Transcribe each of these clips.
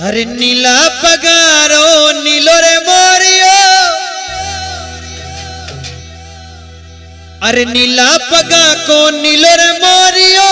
अरे नीला पगारो नीलो रे मोरियो। अरे नीला पगा को नीलो रे मोरियो।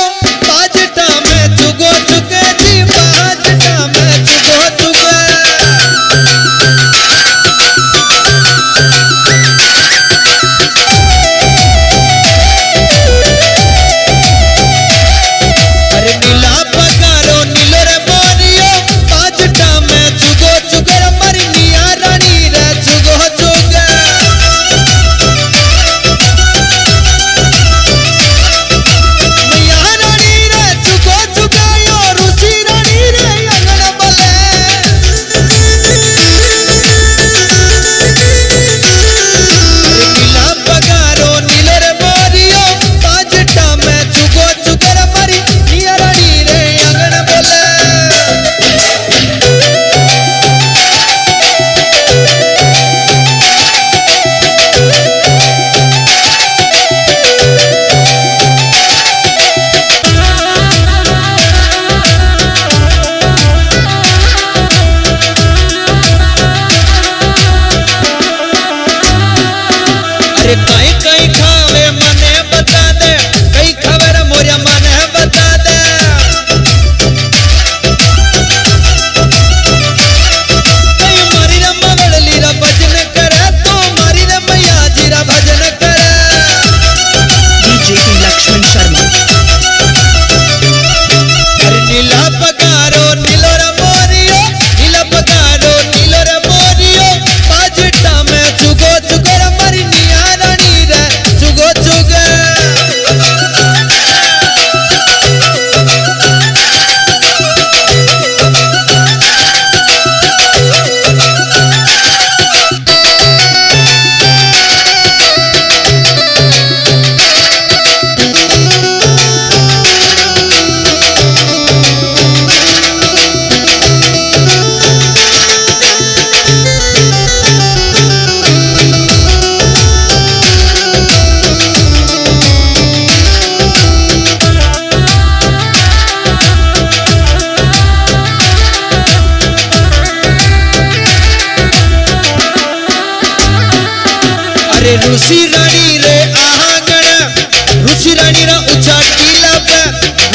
ऋषि रानी रे आहागण ऋषि रानी रा उचा टीला पे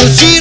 ऋषि